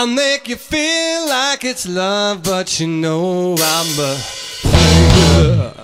I'll make you feel like it's love, but you know I'm a player.